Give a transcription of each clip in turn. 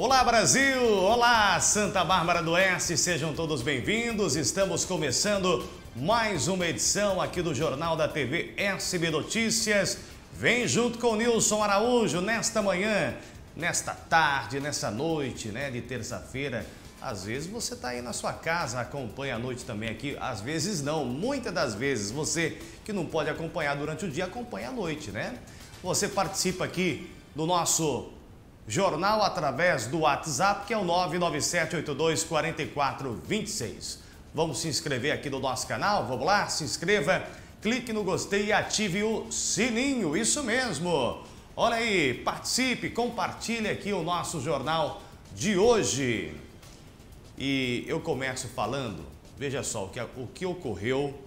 Olá Brasil, olá Santa Bárbara do Oeste, sejam todos bem-vindos. Estamos começando mais uma edição aqui do Jornal da TV SB Notícias. Vem junto com o Nilson Araújo nesta manhã, nesta tarde, nessa noite, né, de terça-feira. Às vezes você está aí na sua casa, acompanha a noite também aqui. Às vezes não, muitas das vezes você que não pode acompanhar durante o dia, acompanha à noite, né? Você participa aqui do nosso jornal através do WhatsApp, que é o 997824426. Vamos se inscrever aqui no nosso canal? Vamos lá? Se inscreva, clique no gostei e ative o sininho, isso mesmo. Olha aí, participe, compartilhe aqui o nosso jornal de hoje. E eu começo falando, veja só, o que, o que ocorreu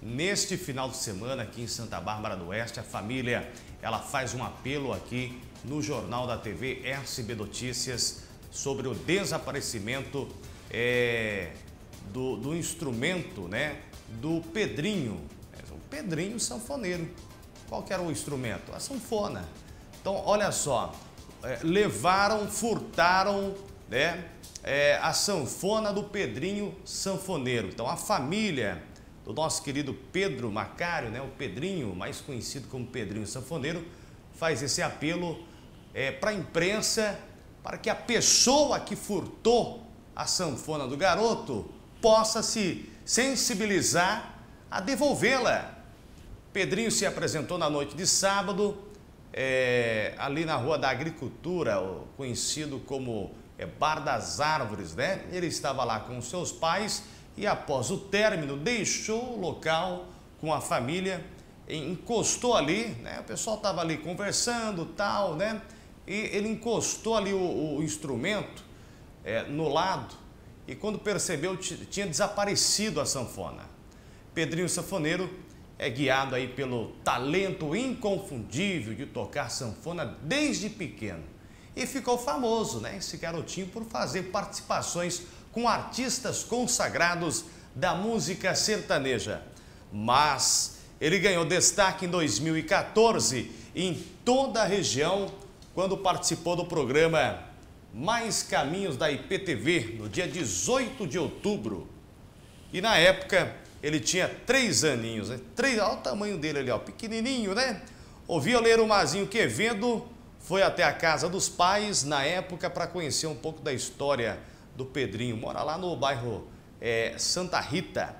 neste final de semana aqui em Santa Bárbara do Oeste. A família, ela faz um apelo aqui no Jornal da TV SB Notícias sobre o desaparecimento é, do, do, instrumento, né, do Pedrinho, o Pedrinho sanfoneiro. Qual que era o instrumento? A sanfona. Então, olha só, é, levaram, furtaram, né, é, a sanfona do Pedrinho sanfoneiro. Então, a família do nosso querido Pedro Macário, né, o Pedrinho, mais conhecido como Pedrinho sanfoneiro, faz esse apelo é, para a imprensa para que a pessoa que furtou a sanfona do garoto possa se sensibilizar a devolvê-la. Pedrinho se apresentou na noite de sábado, é, ali na Rua da Agricultura, conhecido como é, Bar das Árvores, né? Ele estava lá com seus pais e após o término deixou o local com a família, encostou ali, né? O pessoal estava ali conversando, tal, né? e ele encostou ali o, o instrumento é, no lado e quando percebeu tinha desaparecido a sanfona. Pedrinho Sanfoneiro é guiado aí pelo talento inconfundível de tocar sanfona desde pequeno. E ficou famoso, né, esse garotinho, por fazer participações com artistas consagrados da música sertaneja. Mas ele ganhou destaque em 2014 em toda a região quando participou do programa Mais Caminhos da IPTV, no dia 18 de outubro. E na época ele tinha três aninhos, né? Três, olha o tamanho dele ali, ó, pequenininho, né? O Mazinho Quevendo, foi até a casa dos pais na época para conhecer um pouco da história do Pedrinho. Mora lá no bairro é, Santa Rita.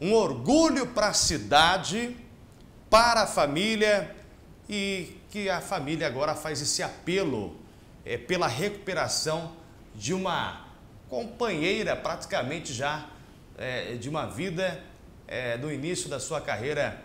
Um orgulho para a cidade, para a família e que a família agora faz esse apelo é, pela recuperação de uma companheira praticamente já é, de uma vida é, do início da sua carreira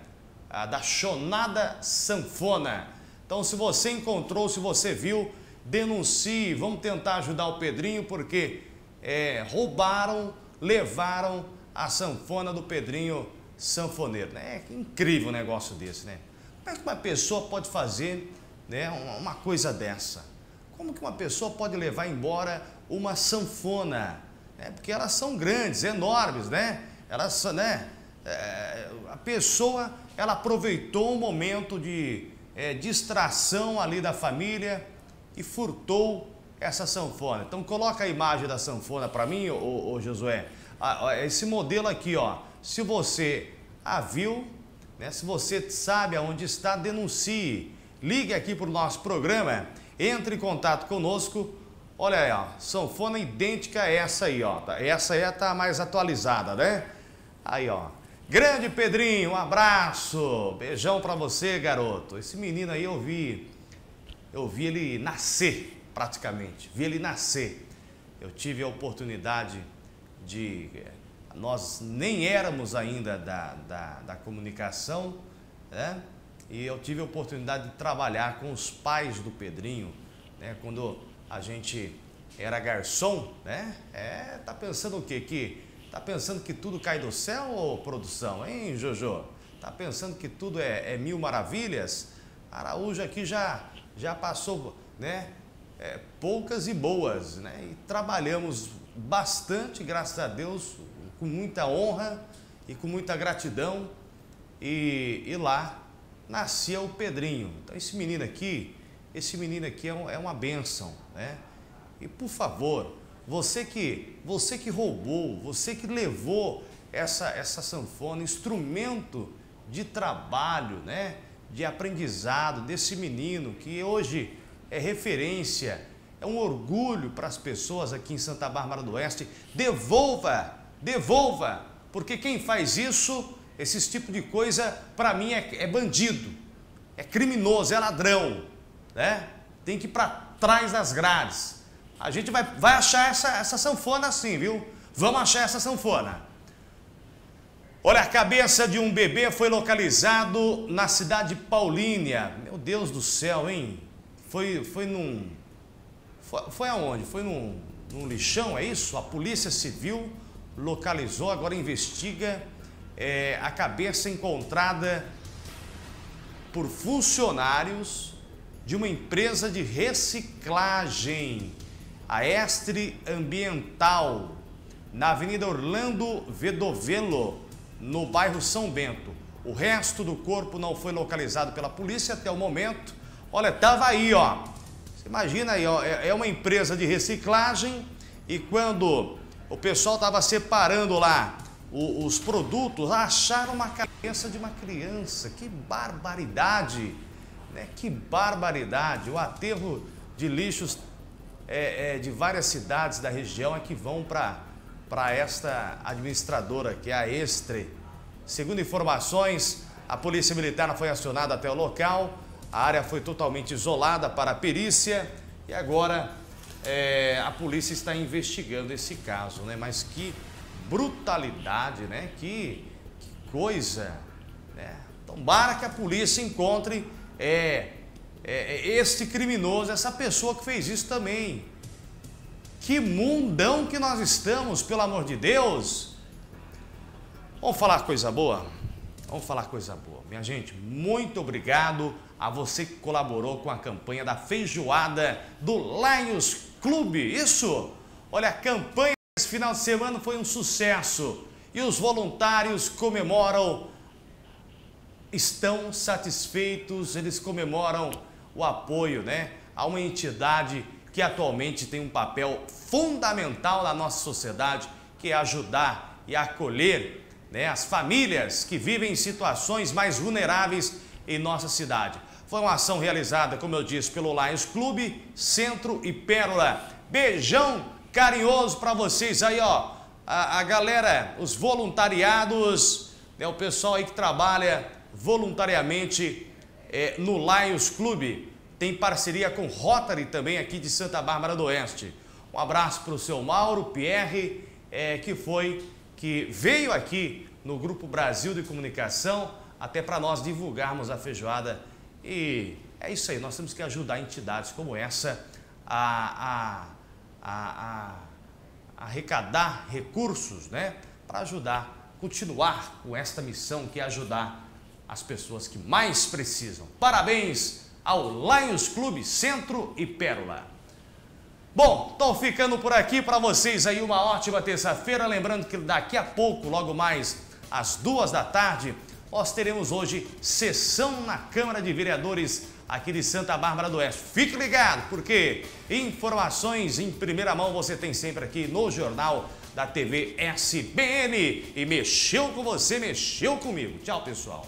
a, da chonada sanfona. Então, se você encontrou, se você viu, denuncie, vamos tentar ajudar o Pedrinho, porque é, roubaram, levaram a sanfona do Pedrinho sanfoneiro. Né? É incrível um negócio desse, né? Como é que uma pessoa pode fazer né, uma coisa dessa? Como que uma pessoa pode levar embora uma sanfona? É, porque elas são grandes, enormes, né? Elas né? É, a pessoa, ela aproveitou um momento de é, distração ali da família e furtou essa sanfona. Então coloca a imagem da sanfona para mim, ô, ô Josué. esse modelo aqui, ó. Se você a viu, né? Se você sabe aonde está, denuncie. Ligue aqui para o nosso programa, entre em contato conosco. Olha aí, ó, sanfona idêntica a essa aí, ó. Tá? Essa aí está mais atualizada, né? Aí, ó. Grande Pedrinho, um abraço. Beijão para você, garoto. Esse menino aí eu vi, eu vi ele nascer, praticamente. Vi ele nascer. Eu tive a oportunidade de nós nem éramos ainda da, da, da comunicação, né? E eu tive a oportunidade de trabalhar com os pais do Pedrinho, né? Quando a gente era garçom, né? É, tá pensando o quê? Que tá pensando que tudo cai do céu ou produção, hein, Jojo? Tá pensando que tudo é, é mil maravilhas? Araújo aqui já já passou, né? É, poucas e boas, né? E trabalhamos bastante, graças a Deus, com muita honra e com muita gratidão. E, e lá nascia o Pedrinho. Então esse menino aqui, esse menino aqui é, um, é uma bênção, né? E por favor, você que, você que roubou, você que levou essa, essa sanfona, instrumento de trabalho, né? de aprendizado desse menino que hoje é referência, é um orgulho para as pessoas aqui em Santa Bárbara do Oeste. Devolva, devolva, porque quem faz isso, esse tipo de coisa, para mim é, é bandido, é criminoso, é ladrão, né? Tem que ir para trás das grades. A gente vai, vai achar essa, essa sanfona assim, viu? Vamos achar essa sanfona. Olha, a cabeça de um bebê foi localizado na cidade de Paulínia. Meu Deus do céu, hein? Foi, foi num... Foi, foi aonde? Foi num, num lixão, é isso? A Polícia Civil localizou, agora investiga é, a cabeça encontrada por funcionários de uma empresa de reciclagem, a Estre Ambiental, na Avenida Orlando Vedovelo, no bairro São Bento. O resto do corpo não foi localizado pela polícia até o momento. Olha, estava aí, ó. Você imagina aí, ó, é, é uma empresa de reciclagem e quando o pessoal estava separando lá os produtos, acharam uma cabeça de uma criança. Que barbaridade, né? Que barbaridade. O aterro de lixos é, é, de várias cidades da região é que vão para para esta administradora, que é a Estre. Segundo informações, a Polícia Militar foi acionada até o local, a área foi totalmente isolada para a perícia e agora é, a polícia está investigando esse caso, né? Mas que brutalidade, né? Que, que coisa, né? Tomara que a polícia encontre é, é, este criminoso, essa pessoa que fez isso também. Que mundão que nós estamos, pelo amor de Deus. Vamos falar coisa boa? Vamos falar coisa boa. Minha gente, muito obrigado a você que colaborou com a campanha da feijoada do Lions Clube. Isso! Olha, a campanha esse final de semana foi um sucesso e os voluntários comemoram, estão satisfeitos, eles comemoram o apoio né, a uma entidade que atualmente tem um papel fundamental na nossa sociedade, que é ajudar e acolher né, as famílias que vivem em situações mais vulneráveis em nossa cidade. Foi uma ação realizada, como eu disse, pelo Lions Clube, Centro e Pérola. Beijão carinhoso para vocês aí, ó. A, a, galera, os voluntariados, né, o pessoal aí que trabalha voluntariamente é, no Lions Clube tem parceria com Rotary também aqui de Santa Bárbara do Oeste. Um abraço para o seu Mauro Pierre, é, que foi, que veio aqui no Grupo Brasil de Comunicação, até para nós divulgarmos a feijoada. E é isso aí, nós temos que ajudar entidades como essa a, a, a, a arrecadar recursos, né? Para ajudar, continuar com esta missão que é ajudar as pessoas que mais precisam. Parabéns! ao Lions Clube Centro e Pérola. Bom, estou ficando por aqui para vocês aí uma ótima terça-feira. Lembrando que daqui a pouco, logo mais às duas da tarde, nós teremos hoje sessão na Câmara de Vereadores aqui de Santa Bárbara do Oeste. Fique ligado, porque informações em primeira mão você tem sempre aqui no Jornal da TV SBN. E mexeu com você, mexeu comigo. Tchau, pessoal.